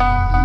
Bye.